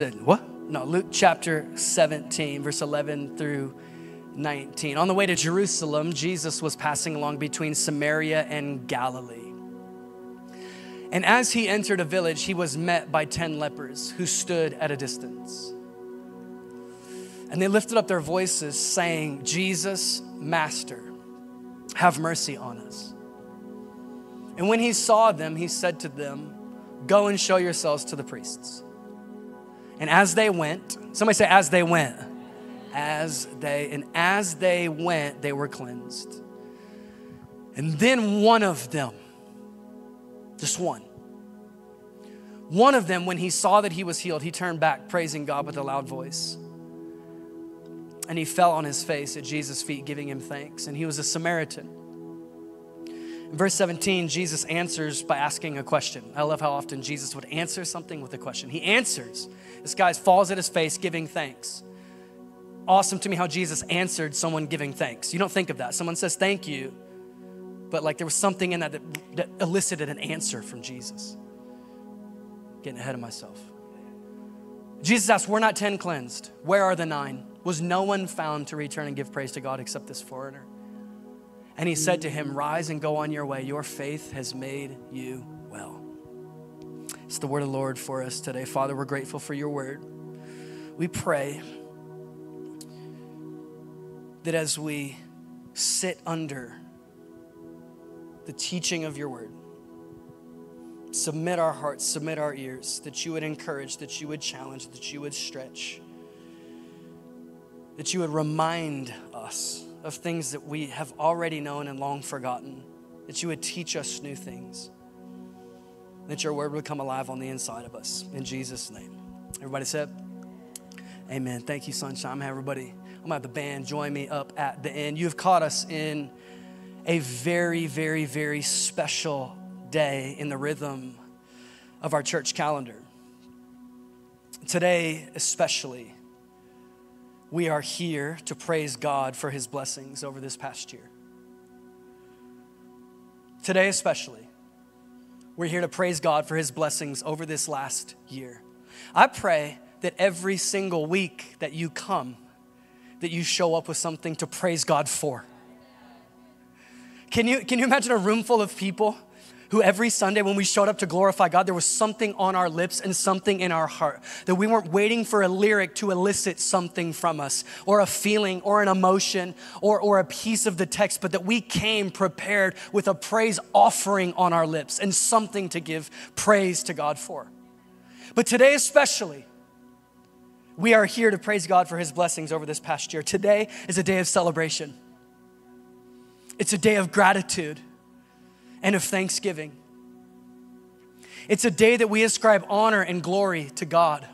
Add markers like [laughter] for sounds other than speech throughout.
what? No, Luke chapter 17, verse 11 through 19. On the way to Jerusalem, Jesus was passing along between Samaria and Galilee. And as he entered a village, he was met by 10 lepers who stood at a distance. And they lifted up their voices, saying, Jesus, Master, have mercy on us. And when he saw them, he said to them, Go and show yourselves to the priests. And as they went, somebody say, as they went, as they, and as they went, they were cleansed. And then one of them, just one, one of them, when he saw that he was healed, he turned back, praising God with a loud voice. And he fell on his face at Jesus' feet, giving him thanks. And he was a Samaritan. In verse 17, Jesus answers by asking a question. I love how often Jesus would answer something with a question. He answers. This guy falls at his face, giving thanks. Awesome to me how Jesus answered someone giving thanks. You don't think of that. Someone says thank you, but like there was something in that that, that elicited an answer from Jesus. Getting ahead of myself. Jesus asked, We're not 10 cleansed. Where are the nine? Was no one found to return and give praise to God except this foreigner? And he said to him, Rise and go on your way. Your faith has made you. It's the word of the Lord for us today. Father, we're grateful for your word. We pray that as we sit under the teaching of your word, submit our hearts, submit our ears, that you would encourage, that you would challenge, that you would stretch, that you would remind us of things that we have already known and long forgotten, that you would teach us new things, that your word would come alive on the inside of us. In Jesus' name. Everybody said, Amen. Thank you, Sunshine. Everybody, I'm gonna have the band join me up at the end. You've caught us in a very, very, very special day in the rhythm of our church calendar. Today, especially, we are here to praise God for his blessings over this past year. Today, especially, we're here to praise God for his blessings over this last year. I pray that every single week that you come, that you show up with something to praise God for. Can you, can you imagine a room full of people who every Sunday when we showed up to glorify God, there was something on our lips and something in our heart. That we weren't waiting for a lyric to elicit something from us, or a feeling, or an emotion, or, or a piece of the text, but that we came prepared with a praise offering on our lips and something to give praise to God for. But today, especially, we are here to praise God for His blessings over this past year. Today is a day of celebration, it's a day of gratitude and of thanksgiving. It's a day that we ascribe honor and glory to God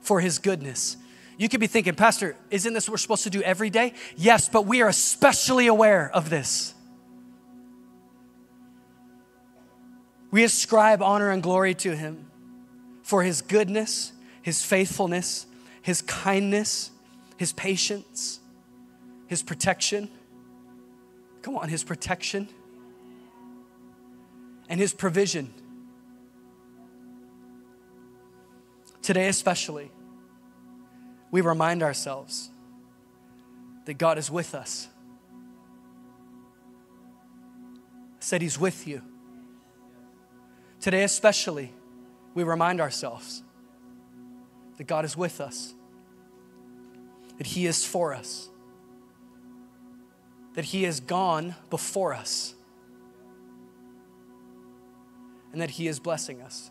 for His goodness. You could be thinking, Pastor, isn't this what we're supposed to do every day? Yes, but we are especially aware of this. We ascribe honor and glory to Him for His goodness, His faithfulness, His kindness, His patience, His protection. Come on, His protection and His provision. Today, especially, we remind ourselves that God is with us. I said He's with you. Today, especially, we remind ourselves that God is with us, that He is for us, that He has gone before us and that He is blessing us.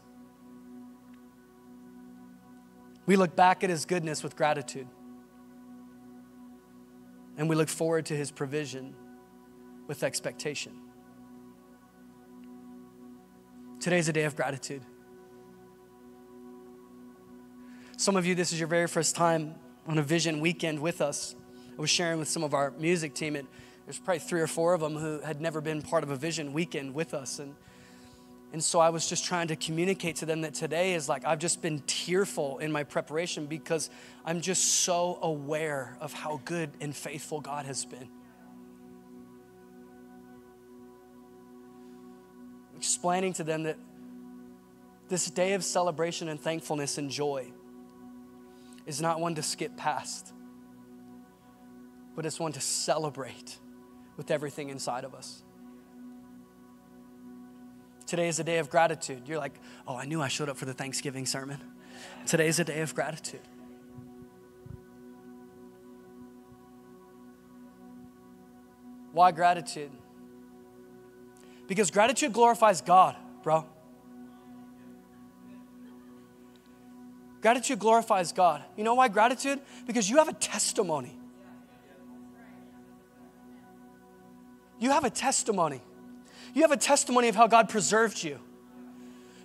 We look back at His goodness with gratitude, and we look forward to His provision with expectation. Today's a day of gratitude. Some of you, this is your very first time on a vision weekend with us. I was sharing with some of our music team, and there's probably three or four of them who had never been part of a vision weekend with us. And and so I was just trying to communicate to them that today is like I've just been tearful in my preparation because I'm just so aware of how good and faithful God has been. Explaining to them that this day of celebration and thankfulness and joy is not one to skip past, but it's one to celebrate with everything inside of us. Today is a day of gratitude. You're like, oh, I knew I showed up for the Thanksgiving sermon. Today is a day of gratitude. Why gratitude? Because gratitude glorifies God, bro. Gratitude glorifies God. You know why gratitude? Because you have a testimony. You have a testimony. You have a testimony of how God preserved you.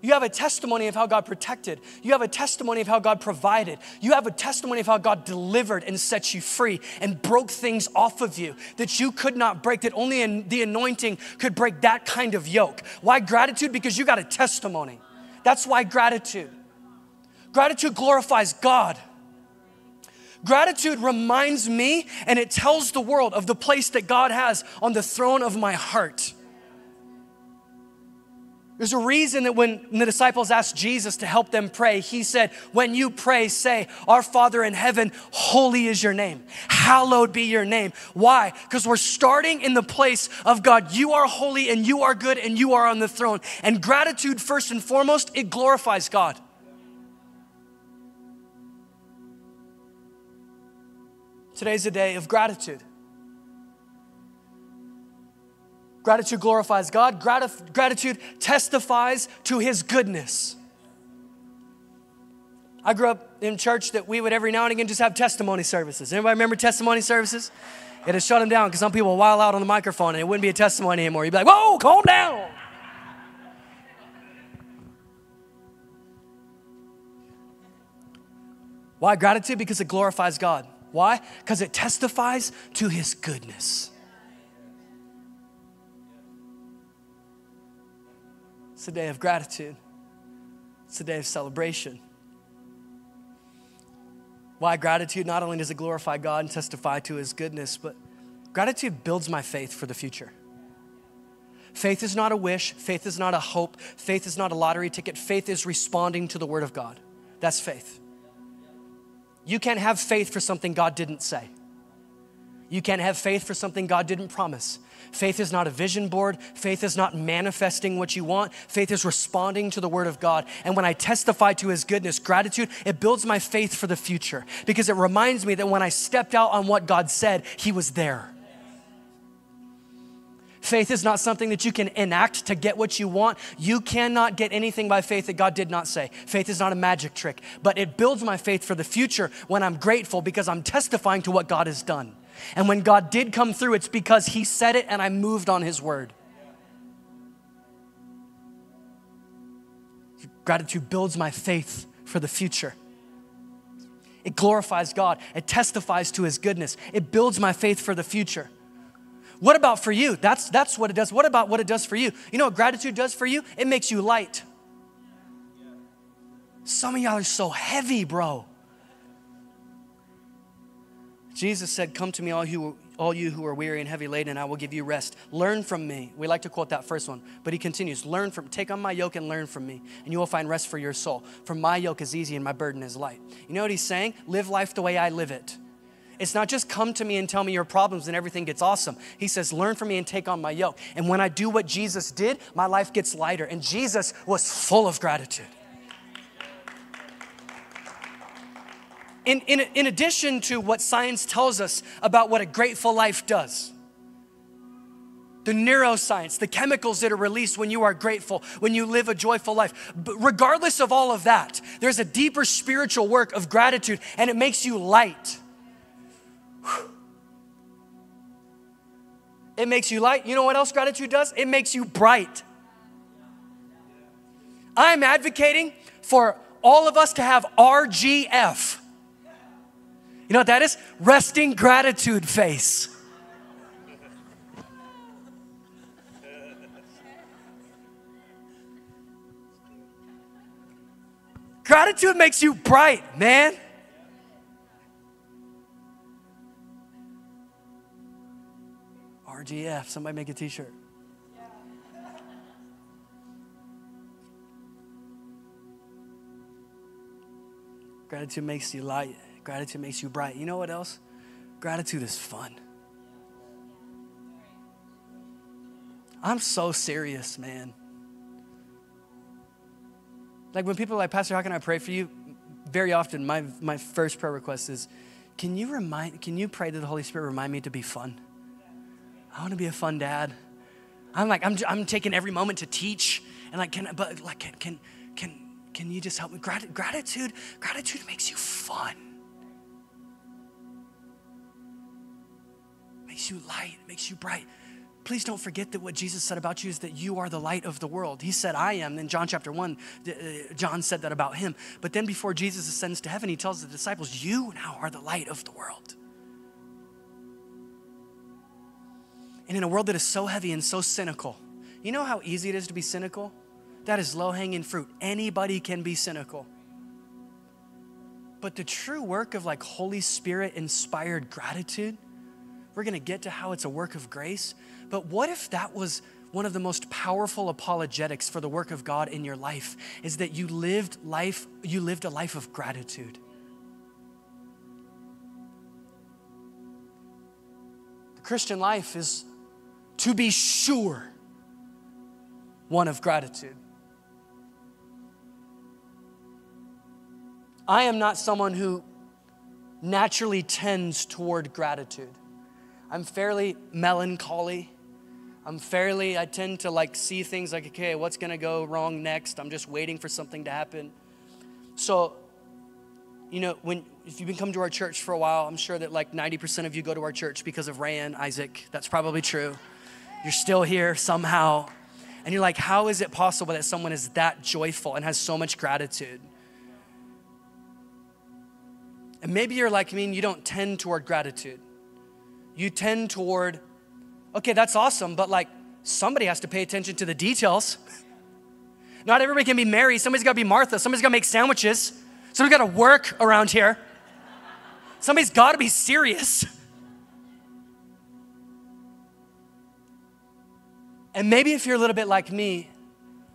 You have a testimony of how God protected. You have a testimony of how God provided. You have a testimony of how God delivered and set you free and broke things off of you that you could not break, that only the anointing could break that kind of yoke. Why gratitude? Because you got a testimony. That's why gratitude. Gratitude glorifies God. Gratitude reminds me and it tells the world of the place that God has on the throne of my heart. There's a reason that when the disciples asked Jesus to help them pray, he said, When you pray, say, Our Father in heaven, holy is your name. Hallowed be your name. Why? Because we're starting in the place of God. You are holy and you are good and you are on the throne. And gratitude, first and foremost, it glorifies God. Today's a day of gratitude. Gratitude glorifies God. Grat- gratitude testifies to His goodness. I grew up in church that we would every now and again just have testimony services. Anybody remember testimony services? It has shut them down because some people wild out on the microphone and it wouldn't be a testimony anymore. You'd be like, whoa, calm down. Why gratitude? Because it glorifies God. Why? Because it testifies to his goodness. It's a day of gratitude, it's a day of celebration. Why gratitude? Not only does it glorify God and testify to his goodness, but gratitude builds my faith for the future. Faith is not a wish, faith is not a hope, faith is not a lottery ticket, faith is responding to the word of God. That's faith. You can't have faith for something God didn't say. You can't have faith for something God didn't promise. Faith is not a vision board. Faith is not manifesting what you want. Faith is responding to the word of God. And when I testify to his goodness, gratitude, it builds my faith for the future because it reminds me that when I stepped out on what God said, he was there. Faith is not something that you can enact to get what you want. You cannot get anything by faith that God did not say. Faith is not a magic trick, but it builds my faith for the future when I'm grateful because I'm testifying to what God has done. And when God did come through, it's because He said it and I moved on His word. Gratitude builds my faith for the future. It glorifies God. It testifies to His goodness. It builds my faith for the future. What about for you? That's, that's what it does. What about what it does for you? You know what gratitude does for you? It makes you light. Some of y'all are so heavy, bro. Jesus said, Come to me, all you, all you who are weary and heavy laden, and I will give you rest. Learn from me. We like to quote that first one, but he continues, Learn from, take on my yoke and learn from me, and you will find rest for your soul. For my yoke is easy and my burden is light. You know what he's saying? Live life the way I live it. It's not just come to me and tell me your problems and everything gets awesome. He says, Learn from me and take on my yoke. And when I do what Jesus did, my life gets lighter. And Jesus was full of gratitude. In, in, in addition to what science tells us about what a grateful life does, the neuroscience, the chemicals that are released when you are grateful, when you live a joyful life. But regardless of all of that, there's a deeper spiritual work of gratitude and it makes you light. It makes you light. You know what else gratitude does? It makes you bright. I'm advocating for all of us to have RGF. You know what that is? Resting gratitude face. Gratitude makes you bright, man. RGF. Somebody make a t shirt. Gratitude makes you light, Gratitude makes you bright. You know what else? Gratitude is fun. I'm so serious, man. Like when people are like, Pastor, how can I pray for you? Very often, my, my first prayer request is, can you remind, can you pray that the Holy Spirit remind me to be fun? I want to be a fun dad. I'm like, I'm, I'm taking every moment to teach. And like, can, but like, can, can, can, can you just help me? Grat- gratitude, gratitude makes you fun. Makes you light, makes you bright please don't forget that what Jesus said about you is that you are the light of the world. He said, I am. In John chapter 1, uh, John said that about him. But then before Jesus ascends to heaven, he tells the disciples, You now are the light of the world. And in a world that is so heavy and so cynical, you know how easy it is to be cynical? That is low hanging fruit. Anybody can be cynical. But the true work of like Holy Spirit inspired gratitude, we're gonna get to how it's a work of grace. But what if that was one of the most powerful apologetics for the work of God in your life is that you lived life you lived a life of gratitude. The Christian life is to be sure one of gratitude. I am not someone who naturally tends toward gratitude. I'm fairly melancholy. I'm fairly, I tend to like see things like, okay, what's gonna go wrong next? I'm just waiting for something to happen. So, you know, when if you've been coming to our church for a while, I'm sure that like 90% of you go to our church because of Ray Isaac. That's probably true. You're still here somehow. And you're like, how is it possible that someone is that joyful and has so much gratitude? And maybe you're like me and you don't tend toward gratitude. You tend toward Okay, that's awesome, but like somebody has to pay attention to the details. [laughs] Not everybody can be Mary. Somebody's got to be Martha. Somebody's got to make sandwiches. Somebody's got to work around here. Somebody's got to be serious. [laughs] And maybe if you're a little bit like me,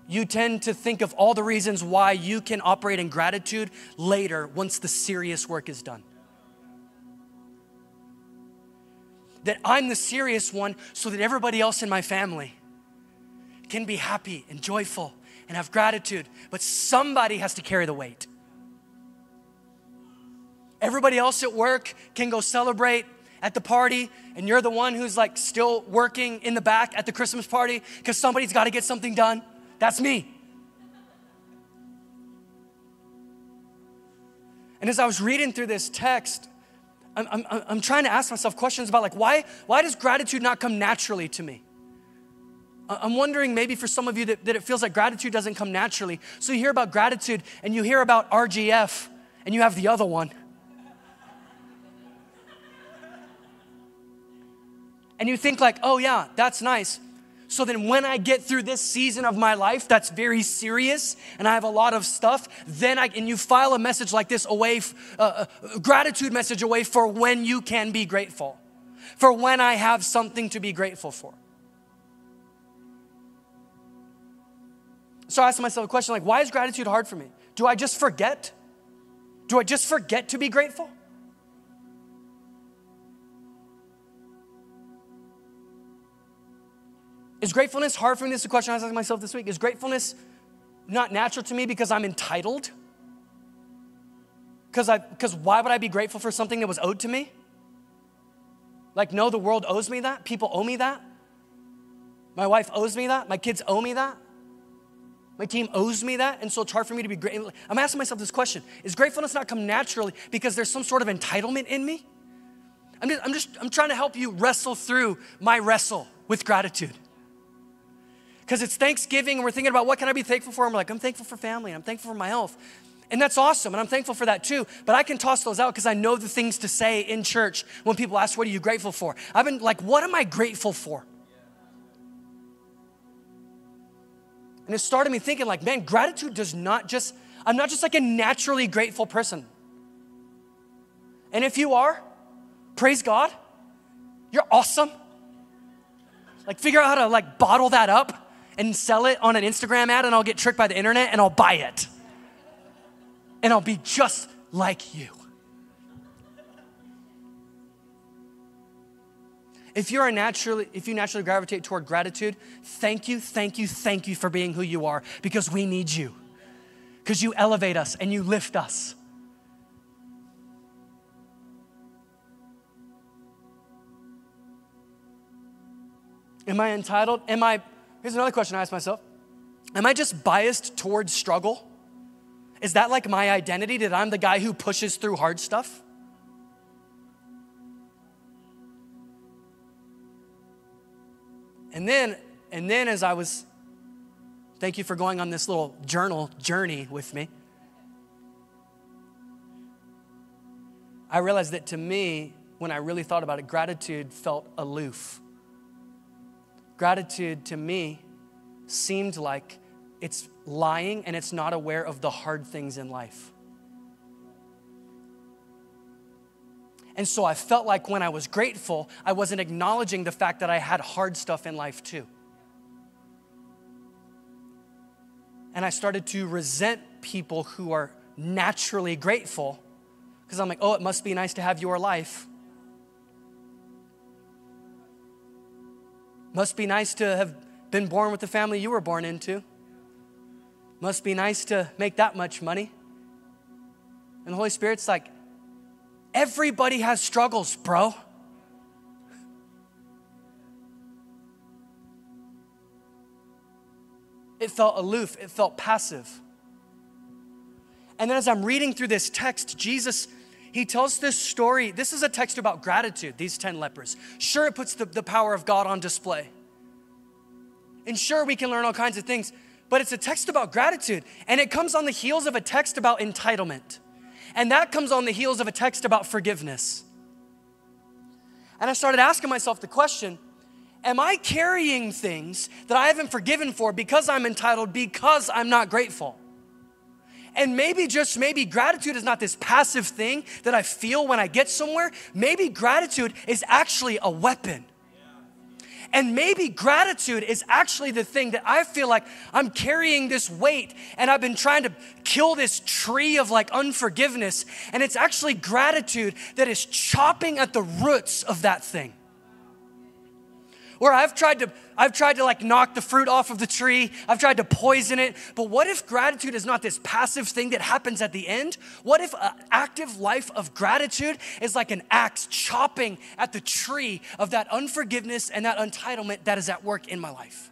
you tend to think of all the reasons why you can operate in gratitude later once the serious work is done. That I'm the serious one so that everybody else in my family can be happy and joyful and have gratitude. But somebody has to carry the weight. Everybody else at work can go celebrate at the party, and you're the one who's like still working in the back at the Christmas party because somebody's got to get something done. That's me. And as I was reading through this text, I'm, I'm, I'm trying to ask myself questions about like why, why does gratitude not come naturally to me? I'm wondering maybe for some of you that, that it feels like gratitude doesn't come naturally. So you hear about gratitude and you hear about RGF and you have the other one. And you think like, oh yeah, that's nice. So then, when I get through this season of my life that's very serious and I have a lot of stuff, then I, and you file a message like this away, uh, a gratitude message away for when you can be grateful, for when I have something to be grateful for. So I asked myself a question like, why is gratitude hard for me? Do I just forget? Do I just forget to be grateful? Is gratefulness hard for me? This is a question I was asking myself this week. Is gratefulness not natural to me because I'm entitled? Because I because why would I be grateful for something that was owed to me? Like, no, the world owes me that. People owe me that. My wife owes me that. My kids owe me that. My team owes me that. And so it's hard for me to be grateful. I'm asking myself this question Is gratefulness not come naturally because there's some sort of entitlement in me? I'm just, I'm just I'm trying to help you wrestle through my wrestle with gratitude because it's Thanksgiving and we're thinking about what can I be thankful for? I'm like, I'm thankful for family, and I'm thankful for my health. And that's awesome, and I'm thankful for that too. But I can toss those out because I know the things to say in church when people ask, What are you grateful for? I've been like, What am I grateful for? And it started me thinking, like, man, gratitude does not just, I'm not just like a naturally grateful person. And if you are, praise God, you're awesome. Like, figure out how to like bottle that up and sell it on an Instagram ad and I'll get tricked by the internet and I'll buy it. And I'll be just like you. If you're naturally if you naturally gravitate toward gratitude, thank you, thank you, thank you for being who you are because we need you. Cuz you elevate us and you lift us. Am I entitled? Am I here's another question I ask myself Am I just biased towards struggle? Is that like my identity that I'm the guy who pushes through hard stuff? And then, and then as I was, thank you for going on this little journal journey with me. I realized that to me, when I really thought about it, gratitude felt aloof. Gratitude to me seemed like it's lying and it's not aware of the hard things in life. And so I felt like when I was grateful, I wasn't acknowledging the fact that I had hard stuff in life too. And I started to resent people who are naturally grateful because I'm like, oh, it must be nice to have your life. Must be nice to have been born with the family you were born into. Must be nice to make that much money. And the Holy Spirit's like, Everybody has struggles, bro. It felt aloof, it felt passive. And then as I'm reading through this text, Jesus, he tells this story. This is a text about gratitude, these 10 lepers. Sure, it puts the, the power of God on display. And sure, we can learn all kinds of things, but it's a text about gratitude. And it comes on the heels of a text about entitlement. And that comes on the heels of a text about forgiveness. And I started asking myself the question Am I carrying things that I haven't forgiven for because I'm entitled, because I'm not grateful? And maybe, just maybe, gratitude is not this passive thing that I feel when I get somewhere. Maybe gratitude is actually a weapon. And maybe gratitude is actually the thing that I feel like I'm carrying this weight and I've been trying to kill this tree of like unforgiveness. And it's actually gratitude that is chopping at the roots of that thing. Where I've tried to I've tried to like knock the fruit off of the tree. I've tried to poison it. But what if gratitude is not this passive thing that happens at the end? What if an active life of gratitude is like an axe chopping at the tree of that unforgiveness and that entitlement that is at work in my life?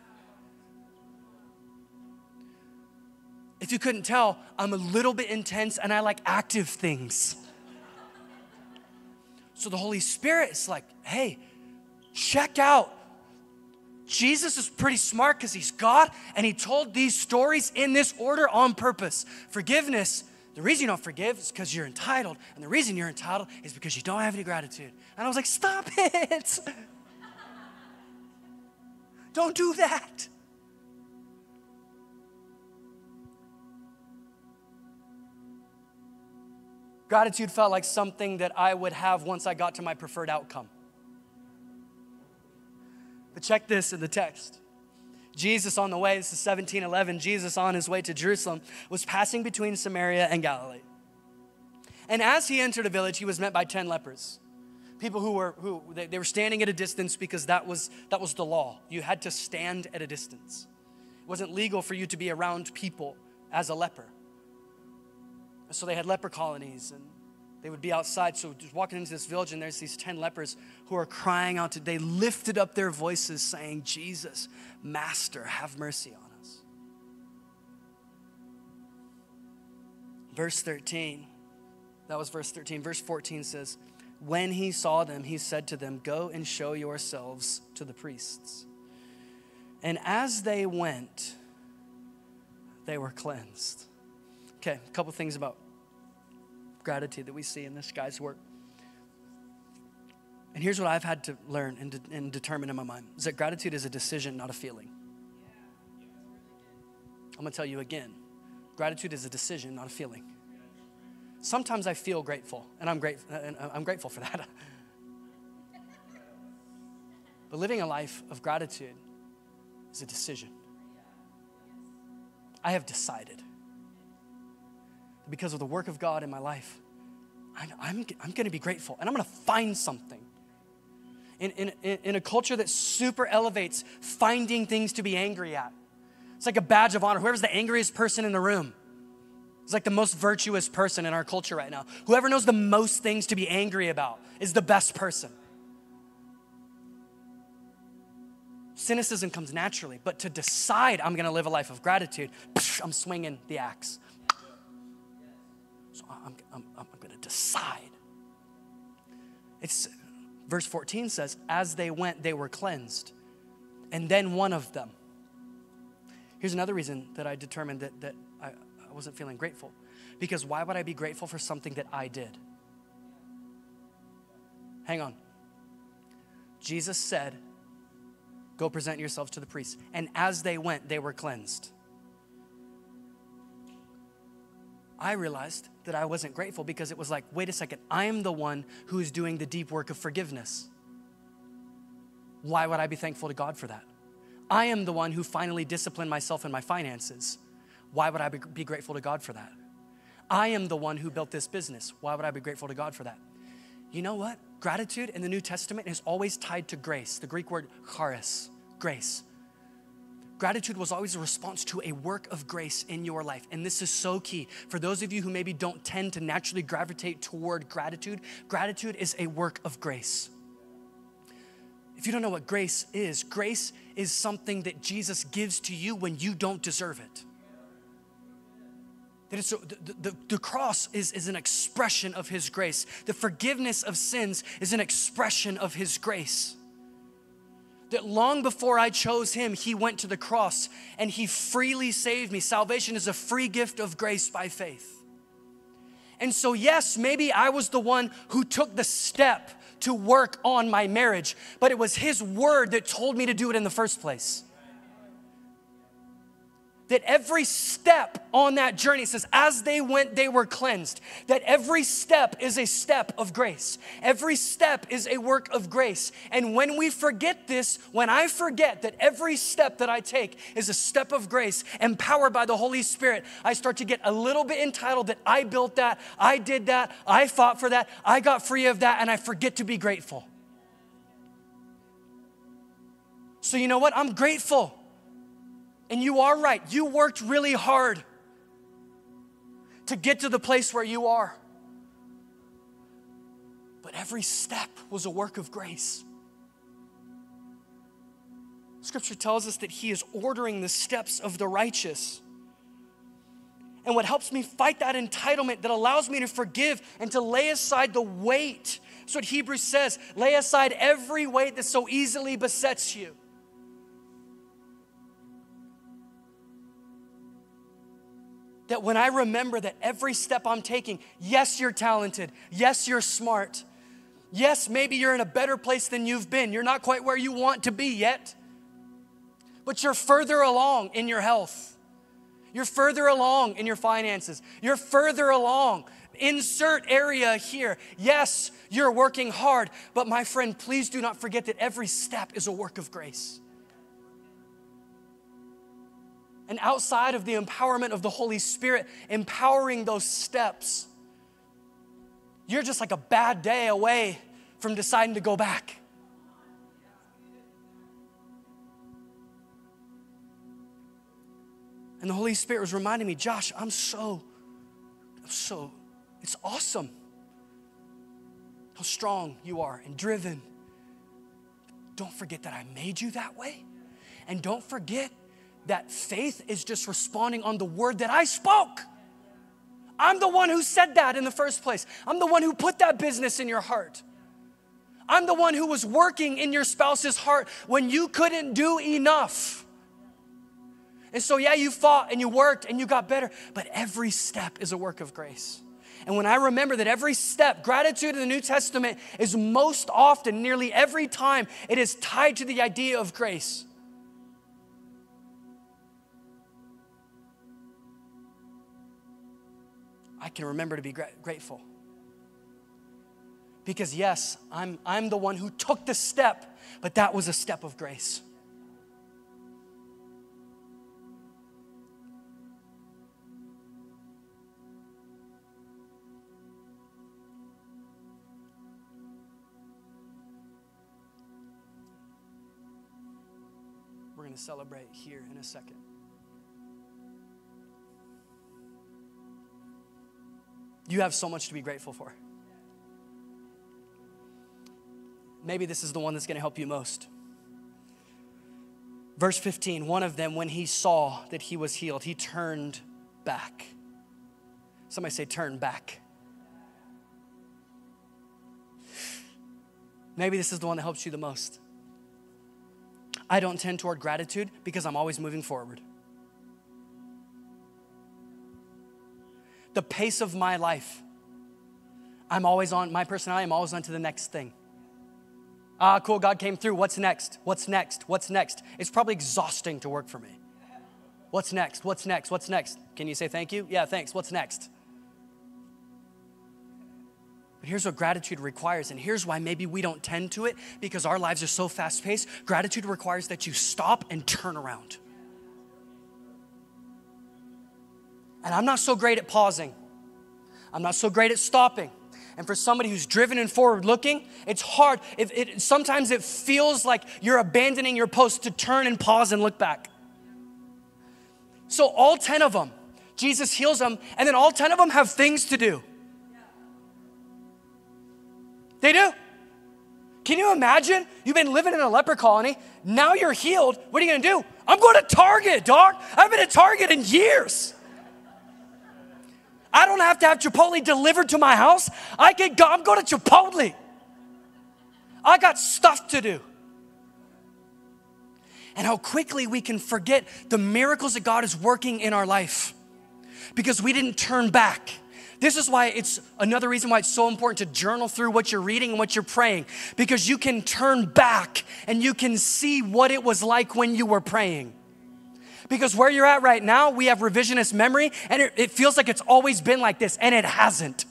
If you couldn't tell, I'm a little bit intense and I like active things. So the Holy Spirit is like, hey, check out Jesus is pretty smart because he's God and he told these stories in this order on purpose. Forgiveness, the reason you don't forgive is because you're entitled. And the reason you're entitled is because you don't have any gratitude. And I was like, stop [laughs] it. don't do that. Gratitude felt like something that I would have once I got to my preferred outcome. But check this in the text. Jesus on the way, this is 1711, Jesus on his way to Jerusalem was passing between Samaria and Galilee. And as he entered a village, he was met by 10 lepers. People who were who they, they were standing at a distance because that was that was the law. You had to stand at a distance. It wasn't legal for you to be around people as a leper. So they had leper colonies and they would be outside. So just walking into this village, and there's these 10 lepers who are crying out to, they lifted up their voices saying, Jesus, Master, have mercy on us. Verse 13, that was verse 13. Verse 14 says, When he saw them, he said to them, Go and show yourselves to the priests. And as they went, they were cleansed. Okay, a couple things about gratitude that we see in this guy's work. And here's what I've had to learn and, de- and determine in my mind is that gratitude is a decision, not a feeling. I'm gonna tell you again gratitude is a decision, not a feeling. Sometimes I feel grateful, and I'm, great, and I'm grateful for that. [laughs] but living a life of gratitude is a decision. I have decided because of the work of God in my life, I'm, I'm, I'm going to be grateful and I'm going to find something in, in, in a culture that super elevates finding things to be angry at. It's like a badge of honor. Whoever's the angriest person in the room is like the most virtuous person in our culture right now. Whoever knows the most things to be angry about is the best person. Cynicism comes naturally, but to decide I'm gonna live a life of gratitude, I'm swinging the axe. I'm, I'm, I'm gonna decide. It's verse 14 says, As they went, they were cleansed. And then one of them. Here's another reason that I determined that, that I, I wasn't feeling grateful. Because why would I be grateful for something that I did? Hang on. Jesus said, Go present yourselves to the priests. And as they went, they were cleansed. I realized that I wasn't grateful because it was like, wait a second, I am the one who is doing the deep work of forgiveness. Why would I be thankful to God for that? I am the one who finally disciplined myself in my finances. Why would I be grateful to God for that? I am the one who built this business. Why would I be grateful to God for that? You know what? Gratitude in the New Testament is always tied to grace, the Greek word charis, grace. Gratitude was always a response to a work of grace in your life. And this is so key. For those of you who maybe don't tend to naturally gravitate toward gratitude, gratitude is a work of grace. If you don't know what grace is, grace is something that Jesus gives to you when you don't deserve it. That the, the, the cross is, is an expression of His grace. The forgiveness of sins is an expression of His grace. That long before I chose Him, He went to the cross and He freely saved me. Salvation is a free gift of grace by faith. And so, yes, maybe I was the one who took the step to work on my marriage, but it was His word that told me to do it in the first place that every step on that journey says, as they went, they were cleansed. That every step is a step of grace. Every step is a work of grace. And when we forget this, when I forget that every step that I take is a step of grace, empowered by the Holy Spirit, I start to get a little bit entitled that I built that, I did that, I fought for that, I got free of that, and I forget to be grateful. So, you know what? I'm grateful and you are right, you worked really hard to get to the place where you are. But every step was a work of grace. Scripture tells us that He is ordering the steps of the righteous. And what helps me fight that entitlement that allows me to forgive and to lay aside the weight. That's what Hebrews says lay aside every weight that so easily besets you. That when I remember that every step I'm taking, yes, you're talented, yes, you're smart, yes, maybe you're in a better place than you've been. You're not quite where you want to be yet, but you're further along in your health. You're further along in your finances. You're further along. Insert area here. Yes, you're working hard, but my friend, please do not forget that every step is a work of grace. And outside of the empowerment of the Holy Spirit, empowering those steps, you're just like a bad day away from deciding to go back. And the Holy Spirit was reminding me, Josh, I'm so, I'm so, it's awesome how strong you are and driven. Don't forget that I made you that way. And don't forget that faith is just responding on the word that I spoke. I'm the one who said that in the first place. I'm the one who put that business in your heart. I'm the one who was working in your spouse's heart when you couldn't do enough. And so, yeah, you fought and you worked and you got better, but every step is a work of grace. And when I remember that every step, gratitude in the New Testament is most often, nearly every time, it is tied to the idea of grace. I can remember to be gra- grateful. Because, yes, I'm, I'm the one who took the step, but that was a step of grace. We're going to celebrate here in a second. You have so much to be grateful for. Maybe this is the one that's going to help you most. Verse 15 one of them, when he saw that he was healed, he turned back. Somebody say, turn back. Maybe this is the one that helps you the most. I don't tend toward gratitude because I'm always moving forward. The pace of my life, I'm always on, my personality, I'm always on to the next thing. Ah, cool, God came through. What's next? What's next? What's next? It's probably exhausting to work for me. What's next? What's next? What's next? Can you say thank you? Yeah, thanks. What's next? But here's what gratitude requires, and here's why maybe we don't tend to it because our lives are so fast paced. Gratitude requires that you stop and turn around. And I'm not so great at pausing, I'm not so great at stopping. And for somebody who's driven and forward looking, it's hard. It, sometimes it feels like you're abandoning your post to turn and pause and look back. So, all 10 of them, Jesus heals them, and then all 10 of them have things to do. They do. Can you imagine? You've been living in a leper colony, now you're healed. What are you gonna do? I'm going to Target, dog. I've been at Target in years. I don't have to have Chipotle delivered to my house. I can go, I'm going to Chipotle. I got stuff to do. And how quickly we can forget the miracles that God is working in our life because we didn't turn back. This is why it's another reason why it's so important to journal through what you're reading and what you're praying because you can turn back and you can see what it was like when you were praying. Because where you're at right now, we have revisionist memory, and it, it feels like it's always been like this, and it hasn't.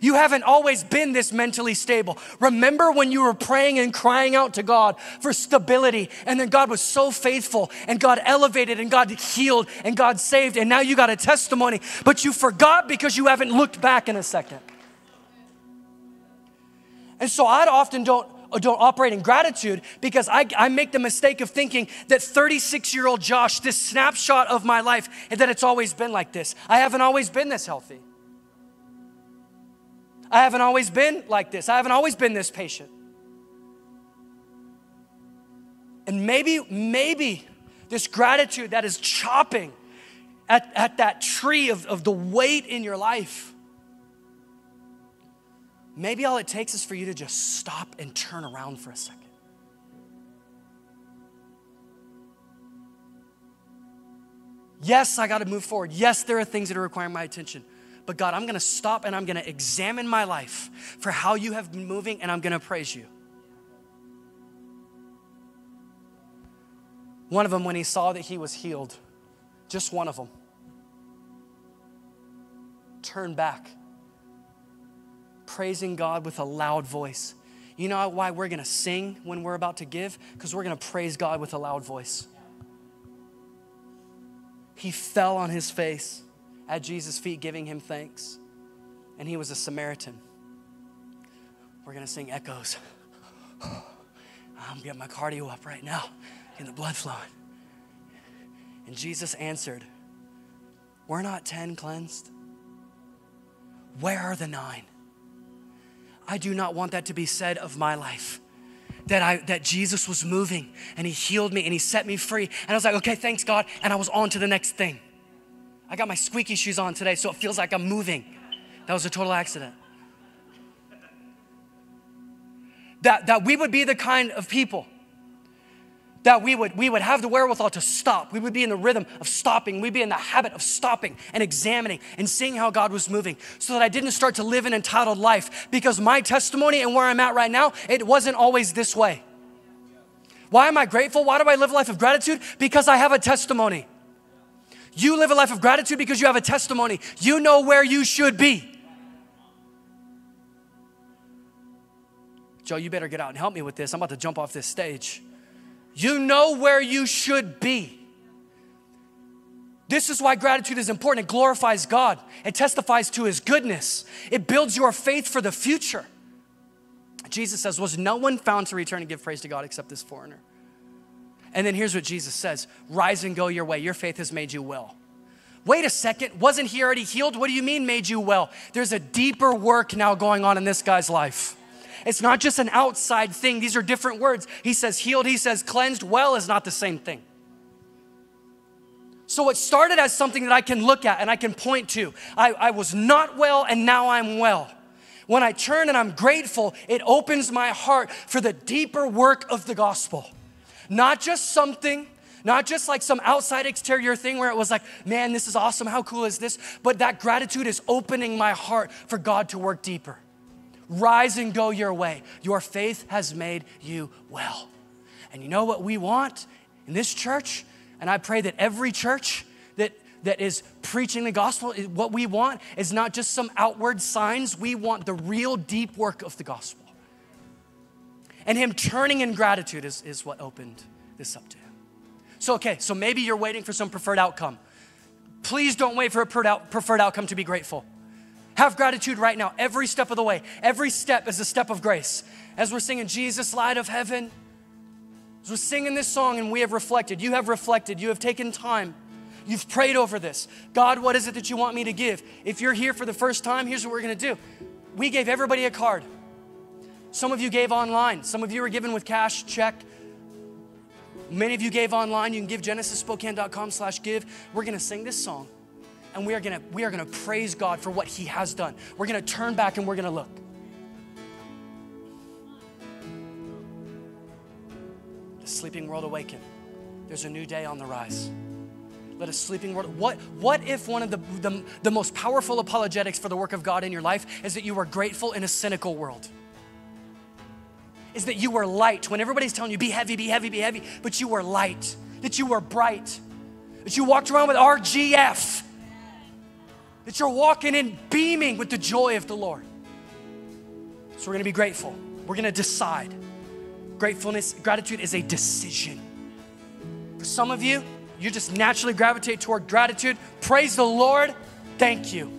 You haven't always been this mentally stable. Remember when you were praying and crying out to God for stability, and then God was so faithful, and God elevated, and God healed, and God saved, and now you got a testimony, but you forgot because you haven't looked back in a second. And so I often don't don't operate in gratitude because I, I make the mistake of thinking that 36 year old Josh, this snapshot of my life, and that it's always been like this. I haven't always been this healthy. I haven't always been like this. I haven't always been this patient. And maybe, maybe this gratitude that is chopping at, at that tree of, of the weight in your life Maybe all it takes is for you to just stop and turn around for a second. Yes, I got to move forward. Yes, there are things that are requiring my attention. But God, I'm going to stop and I'm going to examine my life for how you have been moving and I'm going to praise you. One of them, when he saw that he was healed, just one of them, turned back praising God with a loud voice. You know why we're gonna sing when we're about to give? Because we're gonna praise God with a loud voice. He fell on his face at Jesus' feet, giving him thanks. And he was a Samaritan. We're gonna sing echoes. I'm getting my cardio up right now, getting the blood flowing. And Jesus answered, We're not 10 cleansed. Where are the nine? I do not want that to be said of my life. That I that Jesus was moving and he healed me and he set me free. And I was like, okay, thanks God. And I was on to the next thing. I got my squeaky shoes on today, so it feels like I'm moving. That was a total accident. That, that we would be the kind of people that we would, we would have the wherewithal to stop. We would be in the rhythm of stopping. We'd be in the habit of stopping and examining and seeing how God was moving so that I didn't start to live an entitled life because my testimony and where I'm at right now, it wasn't always this way. Why am I grateful? Why do I live a life of gratitude? Because I have a testimony. You live a life of gratitude because you have a testimony. You know where you should be. Joe, you better get out and help me with this. I'm about to jump off this stage. You know where you should be. This is why gratitude is important. It glorifies God, it testifies to His goodness, it builds your faith for the future. Jesus says, Was no one found to return and give praise to God except this foreigner? And then here's what Jesus says Rise and go your way. Your faith has made you well. Wait a second, wasn't he already healed? What do you mean made you well? There's a deeper work now going on in this guy's life. It's not just an outside thing, these are different words. He says healed, he says cleansed. Well is not the same thing. So it started as something that I can look at and I can point to. I, I was not well and now I'm well. When I turn and I'm grateful, it opens my heart for the deeper work of the gospel. Not just something not just like some outside exterior thing where it was like, man, this is awesome. How cool is this? But that gratitude is opening my heart for God to work deeper. Rise and go your way. Your faith has made you well. And you know what we want in this church? And I pray that every church that, that is preaching the gospel, is what we want is not just some outward signs, we want the real deep work of the gospel. And Him turning in gratitude is, is what opened this up to. Him. So, okay, so maybe you're waiting for some preferred outcome. Please don't wait for a preferred outcome to be grateful. Have gratitude right now, every step of the way. Every step is a step of grace. As we're singing Jesus, Light of Heaven, as we're singing this song and we have reflected, you have reflected, you have taken time, you've prayed over this. God, what is it that you want me to give? If you're here for the first time, here's what we're gonna do. We gave everybody a card. Some of you gave online, some of you were given with cash, check. Many of you gave online. You can give genesisspokane.com slash give. We're to sing this song and we are to we are to praise God for what he has done. We're to turn back and we're to look. The sleeping world awaken. There's a new day on the rise. Let a sleeping world. What, what if one of the, the, the most powerful apologetics for the work of God in your life is that you are grateful in a cynical world? is that you were light. When everybody's telling you, be heavy, be heavy, be heavy, but you were light, that you were bright, that you walked around with RGF, that you're walking in beaming with the joy of the Lord. So we're gonna be grateful. We're gonna decide. Gratefulness, gratitude is a decision. For some of you, you just naturally gravitate toward gratitude. Praise the Lord. Thank you.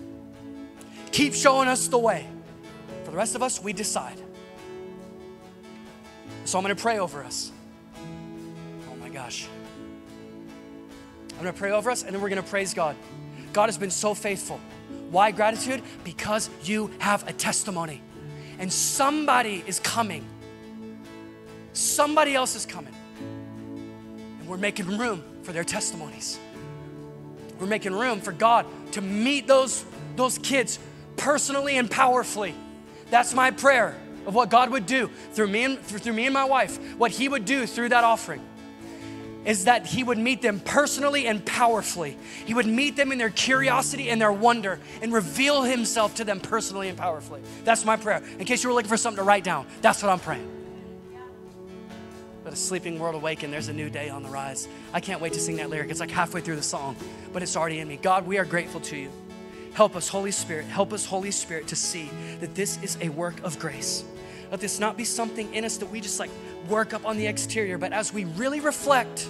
Keep showing us the way. For the rest of us, we decide. So I'm to pray over us. Oh my gosh. I'm to pray over us and then we're to praise God. God has been so faithful. Why gratitude? Because you have a testimony and somebody is coming. Somebody else is coming. And we're making room for their testimonies. We're making room for God to meet those, those kids personally and powerfully. That's my prayer of what God would do through me and through me and my wife, what He would do through that offering is that He would meet them personally and powerfully. He would meet them in their curiosity and their wonder and reveal Himself to them personally and powerfully. That's my prayer. In case you were looking for something to write down, that's what I'm praying. Let a sleeping world awaken. There's a new day on the rise. I can't wait to sing that lyric. It's like halfway through the song, but it's already in me. God, we are grateful to you. Help us, Holy Spirit. Help us, Holy Spirit, to see that this is a work of grace. Let this not be something in us that we just like work up on the exterior, but as we really reflect,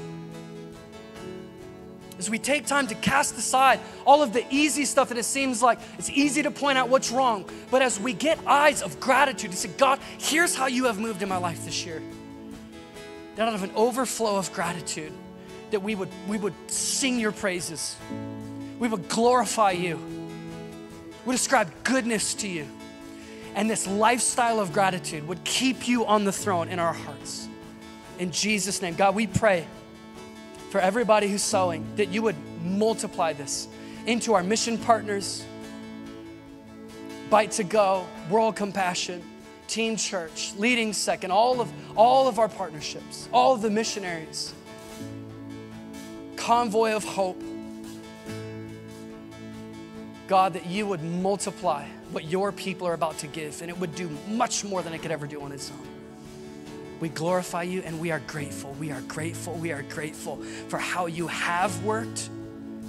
as we take time to cast aside all of the easy stuff that it seems like it's easy to point out what's wrong, but as we get eyes of gratitude to say, God, here's how you have moved in my life this year. That out of an overflow of gratitude, that we would, we would sing your praises, we would glorify you, we describe goodness to you and this lifestyle of gratitude would keep you on the throne in our hearts. In Jesus' name, God, we pray for everybody who's sowing that you would multiply this into our mission partners, Bite to Go, World Compassion, Team Church, Leading Second, all of, all of our partnerships, all of the missionaries, Convoy of Hope. God, that you would multiply what your people are about to give, and it would do much more than it could ever do on its own. We glorify you and we are grateful. We are grateful. We are grateful for how you have worked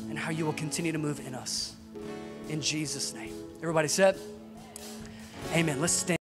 and how you will continue to move in us. In Jesus' name. Everybody said, Amen. Let's stand.